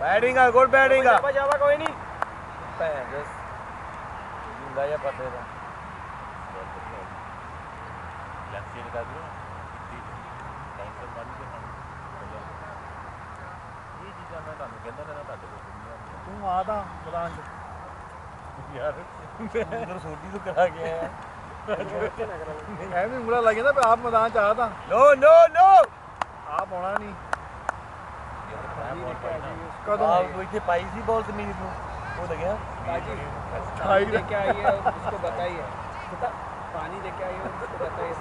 ਬੈਟਿੰਗ ਆ ਗੁੱਡ ਬੈਟਿੰਗ ਆ। ਜਾਵਾ ਕੋਈ ਨਹੀਂ। ਭੈਣ ਜਸ ਜਿੰਦਾ ਜਾਂ ਪੱਤੇ ਦਾ। ਲੈਫਟ ਸੀਨ ਕਰ ਦਿਓ ਕਾਊਂਟਰ ਮਾਰ ਕੇ ਇਹ ਚੀਜ਼ਾਂ ਮੈਂ ਤੁਹਾਨੂੰ ਕਹਿੰਦਾ ਰਹਿਣਾ ਤੁਹਾਡੇ ਕੋਲ ਤੂੰ ਆਦਾ ਮੈਦਾਨ ਯਾਰ ਅੰਦਰ ਸੋਢੀ ਤੋਂ ਕਰਾ ਗਿਆ ਆਇਆ ਐਵੇਂ ਉਂਗਲਾ ਲੱਗ ਜਾਂਦਾ ਵੀ ਆਪ ਮੈਦਾਨ ਚ ਆ ਤਾਂ ਨੋ ਨੋ ਨੋ ਆਪ ਆਉਣਾ ਨਹੀਂ ਕਦੋਂ ਆਹ ਉਹ ਇੱਥੇ ਪਾਈ ਸੀ ਬਾਲ ਜ਼ਮੀਨ ਨੂੰ वो लगे पाजी पानी लेके आइए उसको बताइए पानी लेके आइए उसको बताइए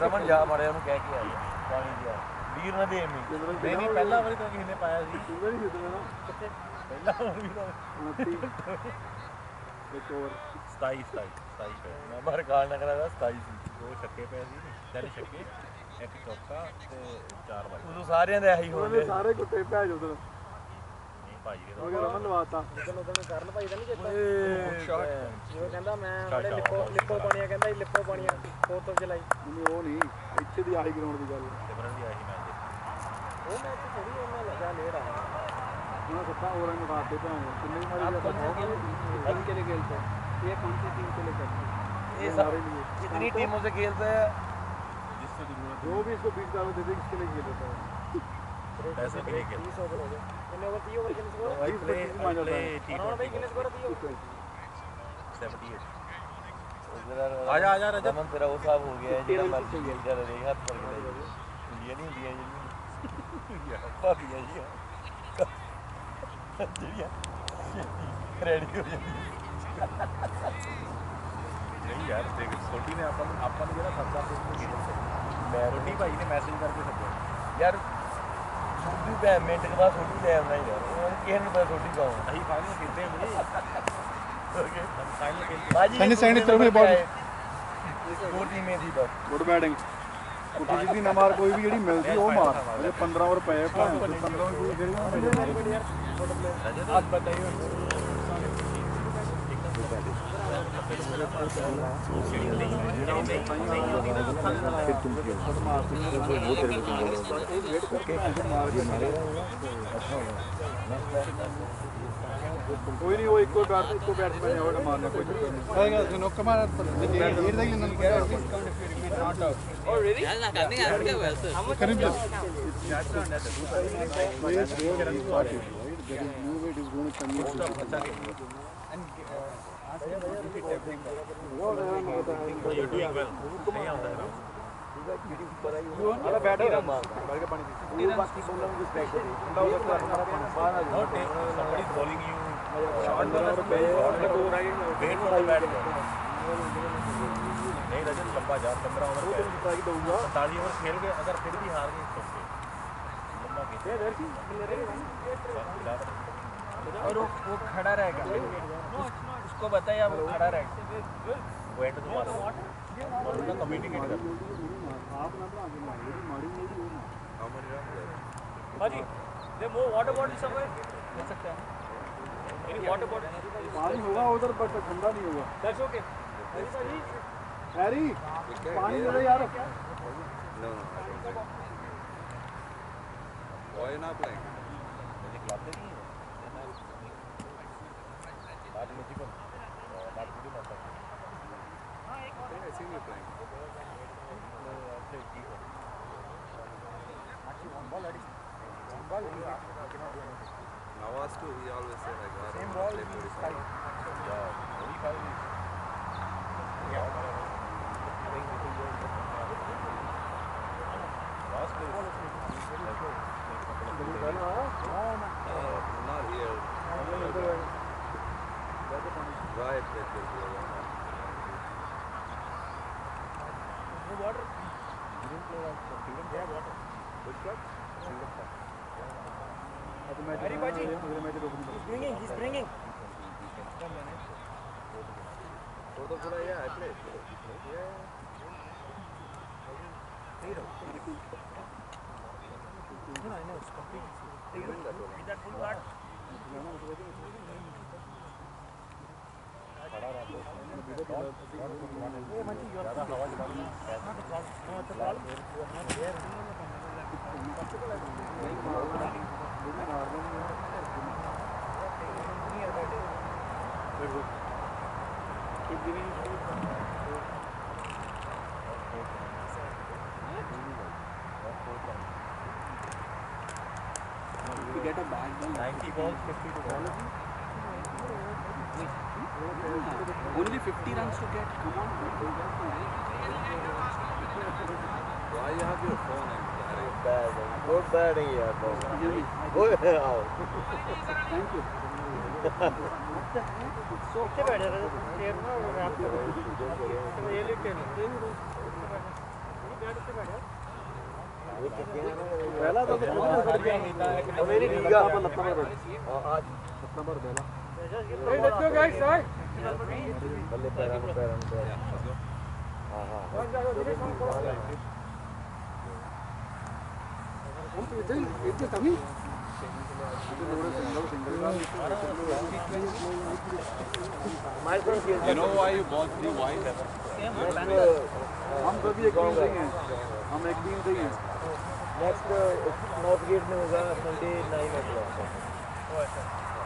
ਰਮਨ ਜਾ ਮਾਰੇ ਉਹਨੂੰ ਕਹਿ ਕੇ ਆਇਆ ਪਾਣੀ ਦਿਆ ਵੀਰ ਨਾ ਦੇ ਮੀ ਨਹੀਂ ਨਹੀਂ ਪਹਿਲਾਂ ਵਾਰੀ ਤਾਂ ਕਿਸੇ ਨੇ ਪਾਇਆ ਸੀ ਪੂਰਾ ਨਹੀਂ ਜਿੱਤਣਾ ਨਾ ਪਹਿਲਾਂ ਵਾਰੀ ਤਾਂ 29 ਇੱਕ ਓਵਰ 27 27 27 ਪਿਆ ਮੈਂ ਮਰ ਗਾਲ ਨਗਰਾ ਦਾ 27 ਸੀ। ਦੋ ਛੱਕੇ ਪਏ ਸੀ ਤਿੰਨ ਛੱਕੇ ਇੱਕ ਚੌਕਾ ਤੇ ਚਾਰ ਵਾਈ ਉਦੋਂ ਸਾਰਿਆਂ ਦੇ ਇਹੀ ਹੋਣੇ ਉਹਨੇ ਸਾਰੇ ਕੁੱਤੇ ਭੈ ਜੋ ਉਧਰ। ਨਹੀਂ ਭਾਈ ਦੇ ਉਹ ਤਾਂ ਰਮਨ ਲਵਾਤਾ ਉਦੋਂ ਉਦੋਂ ਕਰਨ ਭਾਈ ਦਾ ਨਹੀਂ ਚੇਤਾ। ਜਿਵੇਂ ਕਹਿੰਦਾ ਮੈਂ ਬੜੇ ਲਿਪੋ ਲਿਪੋ ਪਾਣੀਆਂ ਕਹਿੰਦਾ ਲਿਪੋ ਪਾਣੀਆਂ 4th ਆਫ ਜੁਲਾਈ ਨਹੀਂ ਉਹ ਨਹੀਂ ਇੱਥੇ ਦੀ ਆਹੀ ਗਰਾਊਂਡ ਦੀ ਗੱਲ ਸਿਮਰਨ ਦੀ ਆਹੀ ਮੈਚ ਉਹ ਮੈਚ ਥੋੜੀ ਉਹਨਾਂ ਲਗਾ ਲੈ ਰਹਾ ਉਹਨਾਂ ਸੱਤਾ ਉਹਨਾਂ ਨੂੰ ਰਾਤ ਦੇ ਭੈਣ ਕਿੰਨੇ ਮਾਰੀ ਜਾਂਦਾ। ਹੈ ਕਿਹੜੇ ਖੇਲ ਤੋਂ ये कौन सी टीम को लेकर? ये लिए। जितनी टीमों से खेलते हैं। जिससे जो भी इसको बीस डालो दे दे किसके लिए खेल तो होता है ऐसा भी नहीं खेल तीस ओवर हो। गए इन्हें ओवर तीन ओवर खेलने से बोला तीस ओवर भाई खेलने से बोला 78 आजा आजा राजा। मन तेरा वो साहब हो गया है जेड़ा मर गया रे हाथ पर गया हाँ, ये नहीं दिया ये पा दिया। ये? रेडी हो जाती ਨਹੀਂ ਯਾਰ ਦੇਖ ਛੋਟੀ ਨੇ ਆਪਾਂ ਨੂੰ ਆਪਾਂ ਨੂੰ ਜਿਹੜਾ ਸੱਦਾ ਤੇ ਉਹ ਖੇਡ ਸਕਦਾ ਮੈਂ ਛੋਟੀ ਭਾਈ ਨੇ ਮੈਸੇਜ ਕਰਕੇ ਸੱਦਿਆ ਯਾਰ ਛੋਟੀ ਭੈ ਮਿੰਟ ਕੇ ਬਾਅਦ ਛੋਟੀ ਲੈ ਆਉਂਦਾ ਯਾਰ ਉਹਨਾਂ ਨੂੰ ਕਿਸੇ ਨੂੰ ਪਤਾ ਛੋਟੀ ਕੌਣ ਹੈ ਅਸੀਂ ਫਾਈਨਲ ਖੇਡਦੇ ਹਾਂ ਵੀਰੇ हम फाइनल खेलते ਬਾਜੀ सैनी, सैनी, तरफ में ball। ਦੋ ਟੀਮੇ ਦੀ ਬਸ ਗੁੱਡ ਬੈਟਿੰਗ ਕੁੱਟੀ ਸਿੱਧੀ ਨਾ ਮਾਰ ਕੋਈ ਵੀ ਜਿਹੜੀ ਮਿਲਦੀ ਉਹ ਮਾਰ ਅਜੇ 15 ਓਵਰ ਪਏ ਭਾਵੇਂ 15 ਓਵਰ ਕੋਈ ਜਿਹੜੀ आप बताइए फिर तुम क्यों वो तेरे को बोल रहा ओके ये मारे कोई नहीं वो एक को बैट एक को बैट में नहीं होगा मारना कोई चक्कर नहीं आएगा सुनो कमाल ये देख लेना क्या है? और रेडी चल ना करने आ रहे हो सर करीब ये no wait is going to come नहीं रजत लंबा जा 15 ओवर वो जितना दूँगा 45 ओवर खेल के अगर फिर भी हार गए और वो खड़ा रहेगा। उसको बताइए आप वो खड़ा रहेगा वो तो मारो और उनका कम्युनिकेट कर आप ना बना के मारी मारी नहीं होना भाजी दे वो वाटर बॉटल ले सकते हैं। मेरी वाटर बॉटल पानी होगा उधर बट ठंडा नहीं होगा। दैट्स ओके भाजी हैरी पानी दे दे यार। मुझे खिलाते नहीं है बात मुझे को बात मुझे मत Nawaz too, he always say like, I don't want to play 45. Not here. Right, that will be over. Harry बाजी अगले मैच रोक नहीं bringing he's bringing Photo pura, yeah, I played. Yeah. no I know it's complete with that full card ninety ball fifty two ball Only 50 runs to get. Come on. Why you have your phone? Bad. Good batting here, Go out. Thank you. what the heck? It's so bad. Really terrible. पहला तो मेरी लीगा अपन number पहला Hey, let's go, guys, sir. Balle pair on pair on pair. हाँ हाँ. हम इतने इतने तमी. You know why you bought the white? हम तो भी एक टीम से हैं. हम एक टीम से हैं. Next नॉर्थ गेट में होगा Sunday 9 o'clock.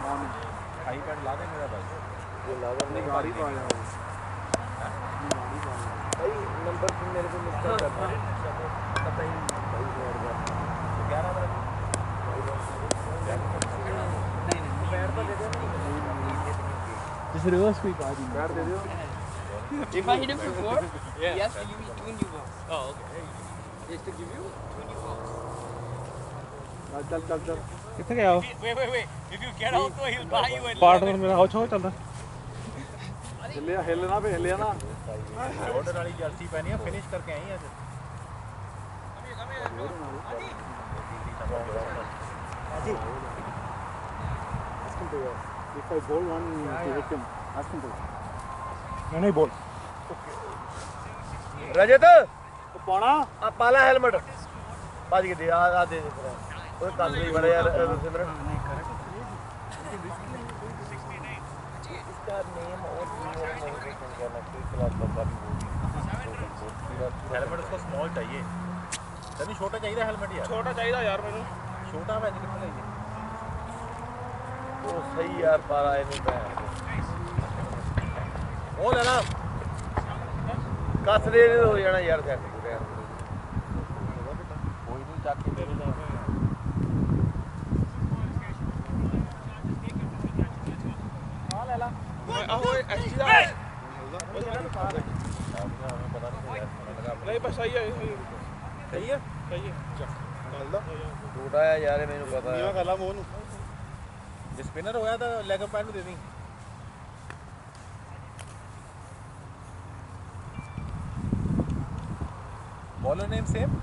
Morning. High pant ला दे मेरा भाई। ये लावर अपनी गाड़ी तो आया वो भाई नंबर तुम मेरे को मिस कर करना पता ही नहीं। भाई मेरे ग्यारह बजे। बैठ दे दे दियो। If I hit him before, yes, you will twin you go. Oh, okay. Just to give you twin you go. चल चल चल चल। किथे गया हो wait wait wait if you get out तो he'll buy you a partner मेरा हो छोड़ चलदा हिलिया हिलना पे हिलिया ना जॉर्डन वाली जर्सी पहनी है फिनिश करके आई है आज Ask him to go. If I bowl one, yeah, to yeah. hit him. Ask him to go. No, no, bowl. रजत तो पाना आप पाला हेलमेट बाज के दे आ दे दे ओए कांद नहीं बड़ा यार सिमरन इसका नेम और प्रीमियर मोटिवेशन करना कोई क्लास बंदा भी हेलमेट उसको स्मॉल चाहिए तनी छोटा चाहिए हेलमेट यार ਛੋਟਾ ਚਾਹੀਦਾ ਯਾਰ ਮੈਨੂੰ छोटा मैं कितना चाहिए वो सही यार पाला है नहीं मैं ओ लेना कस दे हो जाना यार सेट तो लेग दे दी बॉलर नेम सेम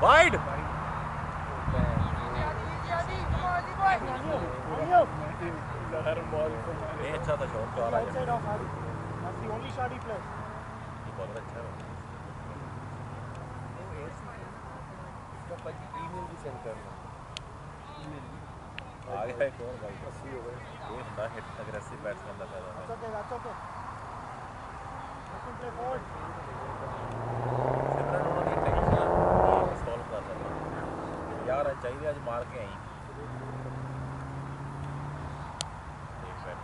Wide. अच्छा था शॉट तो आ रहा है। दैट्स द ओनली शॉट ही प्लेस ये बॉलर अच्छा है। इसका पची ईमेल भी सेंड करना। ईमेल गया एक और भाई 80 हो गए ये ਹੁੰਦਾ हिट एग्रेसिव बैट्समैन ਦਾ ਫਾਇਦਾ ਹੈ okay that's okay you can play forward Simran ਉਹਨਾਂ ਦੀ ਟੈਕਨੀਕ ਸੋਲਵ ਕਰ ਸਕਦਾ ਯਾਰ ਚਾਹੀਦੇ ਅੱਜ ਮਾਰ ਕੇ ਆਈ ਦੇਖ ਬੈਟ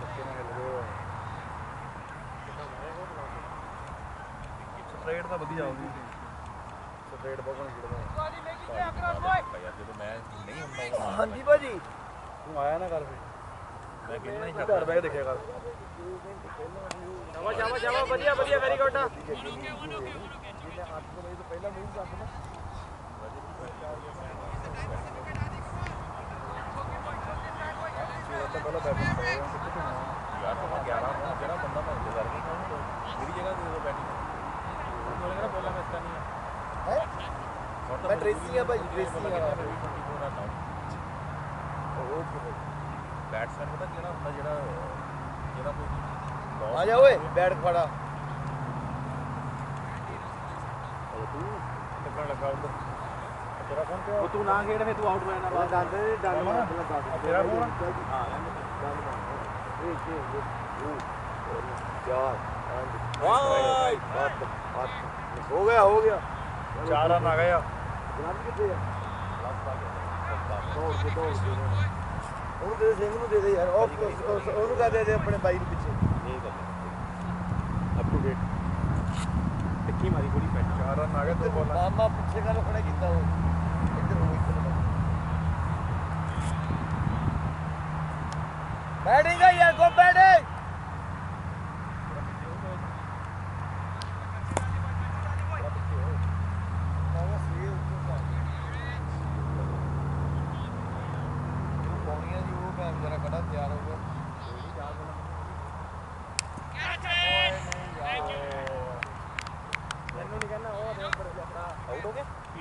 ਚੱਕੇ ਨਾਲ ਹਿੱਲ ਗਏ ਹੋਏ। ਸਟ੍ਰੇਟ ਤਾਂ ਵਧੀਆ ਆਉਂਦੀ ਹਾਂਜੀ ਭਾਜੀ। ਤੂੰ ਆਇਆ ਨਾ ਕਰ ਫੇ ਮੈਂ ਕਿੰਨਾ ਹੀ ਘਰ ਬੈ ਕੇ ਦੇਖਿਆ ਕਰ। ਜਾਵਾ ਜਾਵਾ ਜਾਵਾ ਵਧੀਆ ਵਧੀਆ very good okay okay okay ਪਹਿਲਾਂ ਮੂਵ ਕਰ ਦੇਣਾ ਯਾਰ ਤੁਹਾਨੂੰ 11 ਜਿਹੜਾ ਬੰਦਾ ਮੈਂ ਇੰਤਜ਼ਾਰ ਨਹੀਂ ਕਰਦਾ ਮੇਰੀ ਜਗ੍ਹਾ ਦੇ ਦੋ ਬੈਟਿੰਗ ਉਹ ਕਹਿੰਦਾ ਬੋਲਾ ਮੈਂ ਇਸ ਤਰ੍ਹਾਂ ਨਹੀਂ बट रेसिंग है भाई रेसिंग है बैट्समैन पता केड़ा होंदा जेड़ा जेड़ा कोई आ जा ओए बैट खड़ा तू? लगन लगा उधर तेरा फ़ोन क्या? वो तू ना खेड़ में तू आउट हो जाना। डाल दे डाल दे तेरा फ़ोन? हाँ डाल एक एक दो चार पाँच हो गया हो गया। चार रन आ गया ਆ ਕਿੱਥੇ ਆ ਦੌੜ ਕੇ ਦੌੜ ਕੇ ਉਹਨੂੰ ਦੇ ਸਿੰਘ ਨੂੰ ਦੇ ਦੇ ਯਾਰ ਉਹ ਉਹਨੂੰ ਕਹ ਦੇ ਦੇ ਆਪਣੇ ਬਾਈ ਨੂੰ ਪਿੱਛੇ ਇਹ ਗੱਲ ਅਪ ਟੂ ਡੇਟ ਟਿੱਕੀ ਮਾਰੀ ਥੋੜੀ ਪੈਟ ਚਾਰ ਰਨ ਆ ਗਏ ਦੋ ਬਾਲਾਂ ਮਾਮਾ ਪਿੱਛੇ ਕਰ ਖੜਾ ਕੀਤਾ ਉਹ ਇੱਧਰ ਹੋ ਬੈਟਿੰਗ ਆ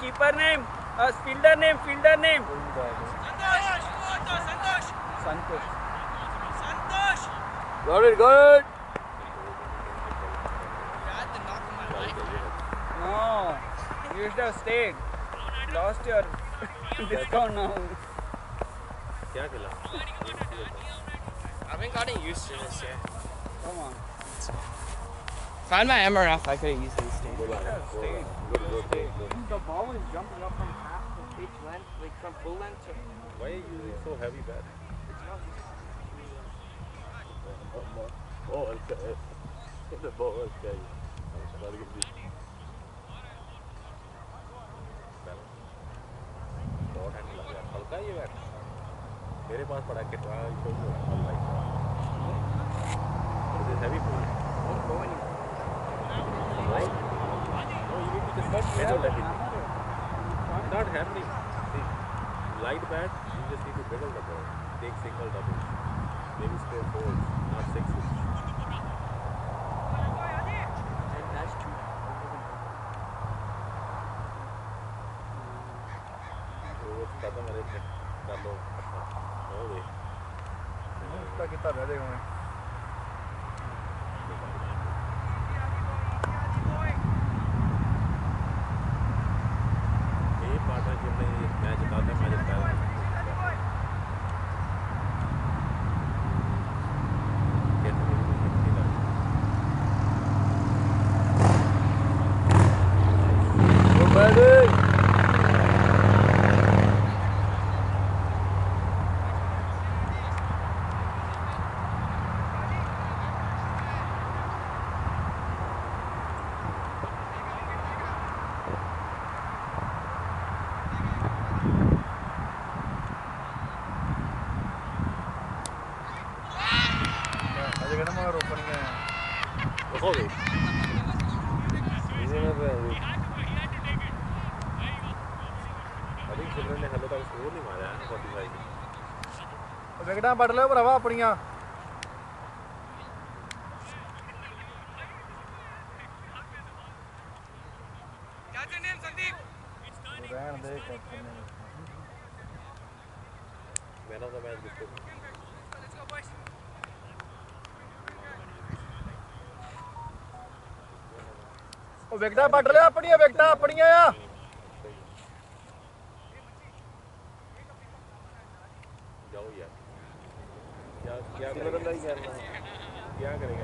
keeper name fielder name fielder name Santosh Got it, got it. good No, you should have stayed. Lost your discount now. क्या खेला I've been gotten used to this, yeah. Come on. Find my MRF, I could have easily stayed. Stayed. Good, good, good, good. The ball is jumping up from half the pitch length, like from full length to why are you using so heavy bat Oh, okay. The ball, okay. Gotta get this. Short hand लग गया हल्का ही है bat मेरे पास पड़ा kit रहा है show like this heavy pull Major levy. Not happening. See, light bat, you just need to middle the ball. Take single doubles. Maybe score fours, not sixes. खत्म कर लो नो वे उसका कितना रह जाएगा मैं அது வேணுமா ஒரு பண்ணுங்க ஹோலி இது என்ன अभी खेल रहे हेलो का स्कोर नहीं मारा है 45 विकेट पड़ लो भरावा अपनियां ਉਹ ਵਿਕਟਾਂ ਵੱਢ ਲਿਆ ਆਪਣੀਆਂ ਵਿਕਟਾਂ ਆਪਣੀਆਂ ਆ। ਜਾਓ ਯਾਰ। ਕੀ ਕਰਨਾ ਯਾਰ ਕੀ ਕਰੇਗਾ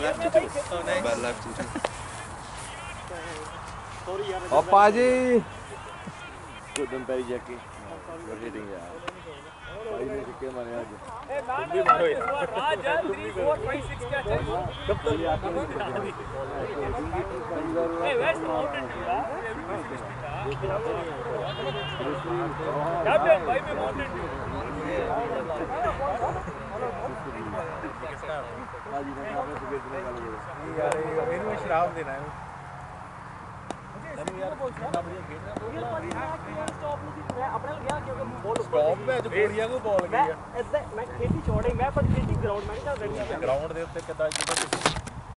left it is. Oh, nice. But left it is. Papa ji. Good one, Perry Jackie. You're hitting, yeah. Captain, why we mounted you? ਭਾਜੀ ਨਾਲ ਆਵੇ ਸੁਖੇਤ ਨਾਲ ਗੱਲ ਕਰੋ ਨਹੀਂ ਯਾਰ ਇਹ- ਇਹਨੂੰ ਸ਼ਰਾਬ ਦੇਣਾ ਹੈ। ਯਾਰ ਪੁੱਛਣਾ ਵਧੀਆ ਖੇਡ ਰਿਹਾ ਯਾਰ ਭਾਜੀ ਮੈਂ ਕਿਉਂ ਸਟਾਪ ਨੂੰ ਸੀ ਮੈਂ ਆਪਣੇ ਨਾਲ ਗਿਆ ਕਿਉਂਕਿ ਬੋਲ ਉੱਪਰ ਸੀ। ਵਿੱਚ ਗੋਰੀਆਂ ਨੂੰ ਬਾਲ ਮੈਂ ਗਈ ਆ ਏਦਾਂ- ਮੈਂ ਖੇਤੀ ਛੋੜੀ ਮੈਂ ਪਰ ਖੇਤੀ ਗਰਾਊਂਡ ਮੈਂ ਕਿਹਾ ਰੈਡੀ ਗਰਾਊਂਡ ਦੇ ਉੱਤੇ ਕਿੱਦਾਂ ਜਿੱਦਾਂ ਤੁਸੀਂ